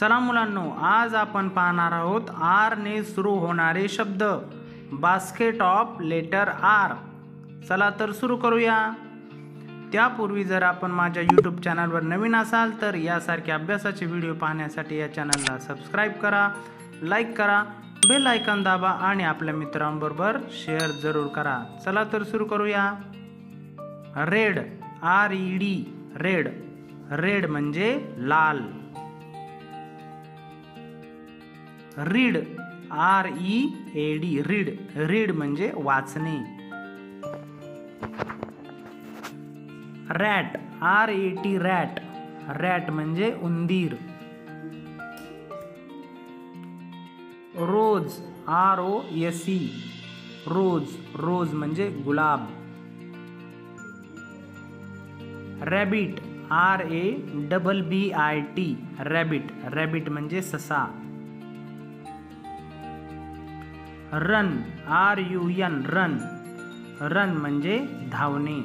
चला मुलांनो आज आपण पाहणार आहोत आरने सुरू होणारे शब्द. बास्केट ऑफ लेटर आर चला तर सुरू करूया. त्यापूर्वी जर आपण माझ्या यूट्यूब चॅनलवर नवीन असाल तर यासारख्या अभ्यासाचे व्हिडिओ पाहण्यासाठी या चॅनलला सबस्क्राईब करा लाईक करा बेल आयकॉन दाबा आणि आपल्या मित्रांबरोबर शेअर जरूर करा. चला तर सुरू करूया. Red R E D red red म्हणजे लाल. Read, R E A D, read. Read म्हणजे वाचणे. Rat, R A T, rat. Rat म्हणजे उंदीर. रोज, R O S E. Rose rose म्हणजे गुलाब. Rabbit, R A double B I T. Rabbit rabbit म्हणजे ससा. Run, R U N, run. Run म्हणजे धावणे.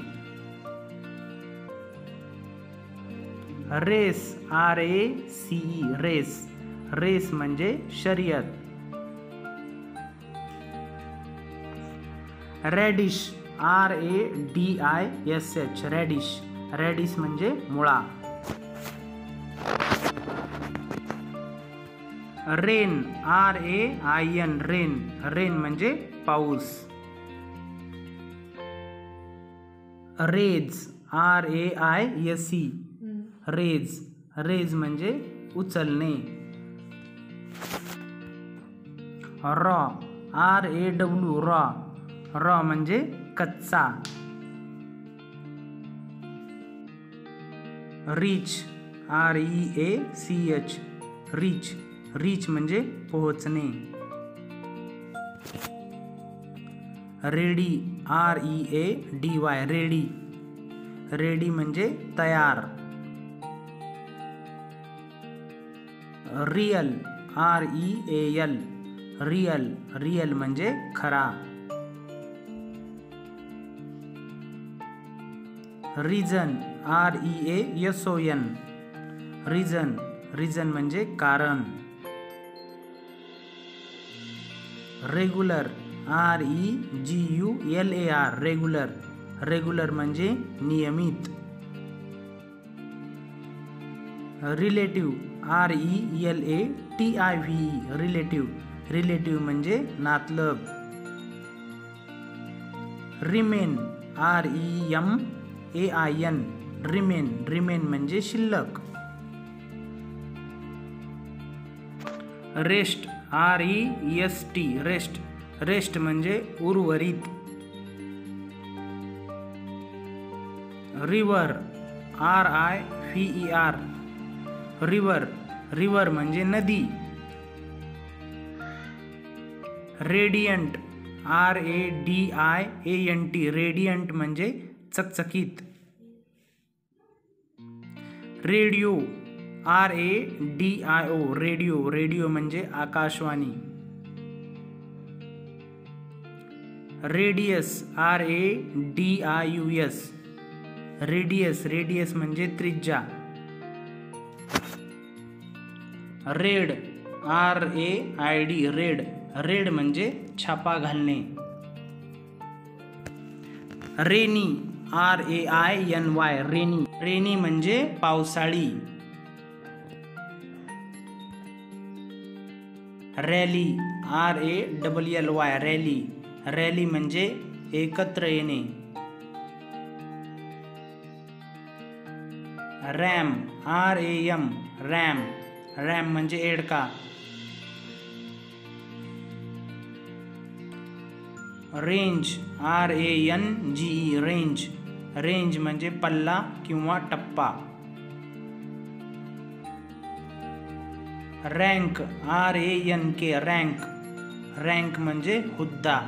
Race, R A C E race. Race म्हणजे शर्यत. Radish, R A D I S H, radish. Radish म्हणजे मुळा. Rain R A I N rain. Rain म्हणजे पाऊस. Raise R A I S E raise. Raise म्हणजे उचलणे. Raw R A W raw. Raw म्हणजे कच्चा. Rich R E A C H rich reach म्हणजे पोहोचणे. Ready R E A D Y ready. Ready म्हणजे तयार. Real R E A L. Real real म्हणजे खरा. Reason R E A S O N. Reason reason म्हणजे कारण. Regular R E G U L A R regular regular म्हणजे नियमित. Relative R E L A T I V relative relative म्हणजे नातलग. Remain R E M A I N remain remain म्हणजे शिल्लक. Rest R E S T rest. Rest म्हणजे उर्वरित. River R I V E R. River river म्हणजे नदी. Radiant R A D I A N T. Radiant म्हणजे चकचकीत. Radio R A D I O radio radio म्हणजे Akashvani. Radius R A D I U S radius radius म्हणजे त्रिज्या. Raid R A I D raid raid म्हणजे छापा घालणे. Rainy R A I N Y rainy rainy म्हणजे पावसाळी. Rally R A double L Y rally. Rally म्हणजे एकत्र येणे। Ram R A M ram. Ram म्हणजे एडका। Range R A N G E range. Range म्हणजे पल्ला किंवा टप्पा। Rank R A N K rank. Rank म्हणजे हुद्दा.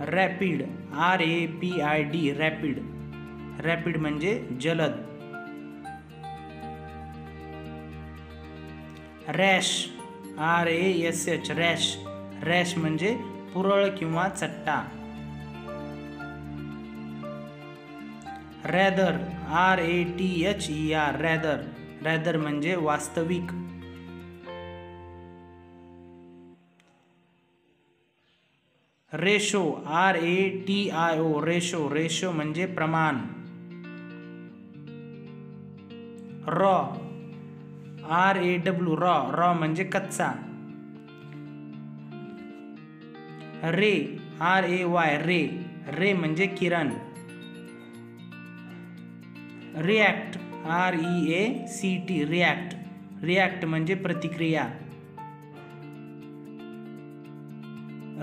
Rapid R A P I D rapid. Rapid म्हणजे जलद. Rash R A S H rash. Rash म्हणजे पुरळ किंवा चट्टा. Rather R A T H E R rather rather म्हणजे वास्तविक. Ratio R A T I O ratio ratio म्हणजे प्रमाण. Raw R A W raw raw म्हणजे कच्चा. Ray R A Y ray ray म्हणजे किरण. React R E A C T react. React म्हणजे प्रतिक्रिया.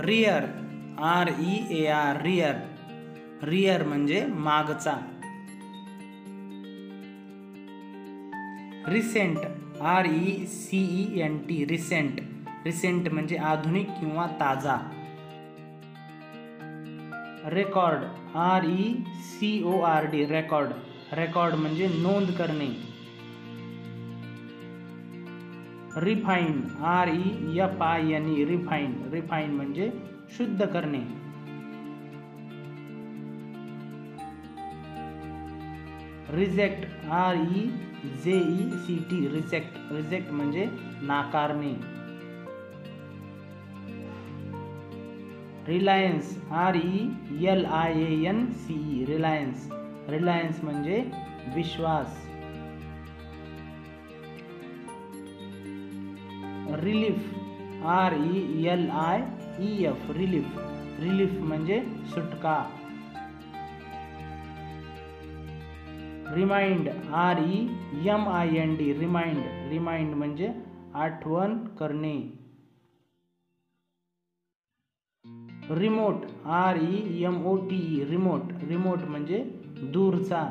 Rear R E A R rear rear म्हणजे मागचा. Recent R E C E N T recent. Recent म्हणजे आधुनिक किंवा ताजा. Record R E C O R D record. Record म्हणजे नोंद करणे. Refine R E F I N E refine refine म्हणजे शुद्ध करणे. Reject R E J E C T reject reject म्हणजे नाकारणे. Reliance R E L I N C E reliance reliance म्हणजे विश्वास. Relief R E L I E F relief relief म्हणजे सुटका. Remind R E M I N D remind remind म्हणजे आठवण करणे. Remote R E M O T E remote remote म्हणजे दूरचा.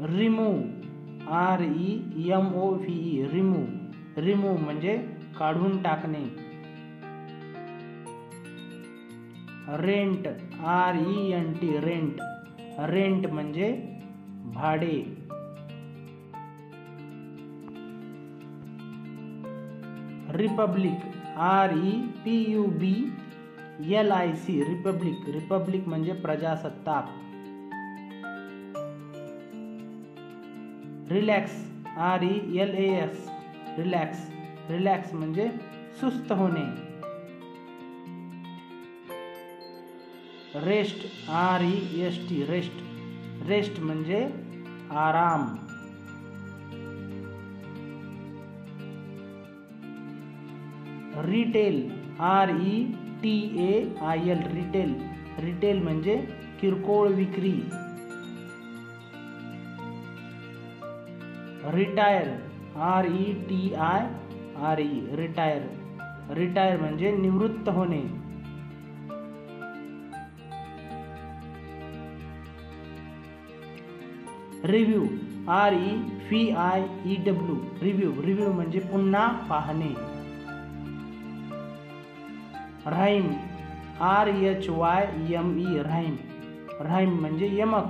Remove R E M O E remove remove म्हणजे काढून टाकणे. Rent R E N T rent rent म्हणजे भाडे. Republic R E P U B L I C republic republic म्हणजे प्रजासत्ताक. Relax R E L A S relax relax म्हणजे सुस्त होणे. Rest R E S T rest rest म्हणजे आराम. Retail R E T A I L retail retail म्हणजे किरकोळ विक्री. Retire R E T I R E retire retire म्हणजे निवृत्त होणे. Review R E V I E W review review म्हणजे पुन्हा पाहणे. Rhyme R H Y M E rhyme rhyme म्हणजे यमक।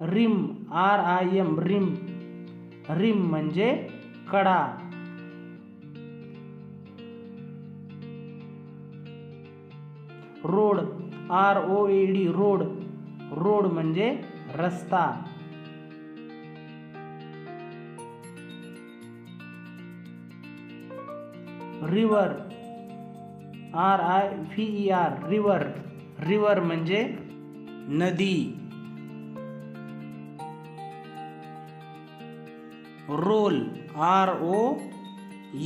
Rim, R I M, rim. Rim म्हणजे कडा। Road, R O A D, road. Road म्हणजे रस्ता। River R I V E R river river म्हणजे नदी. Role R O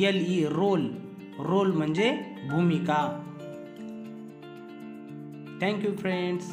L E role role म्हणजे भूमिका. Thank you friends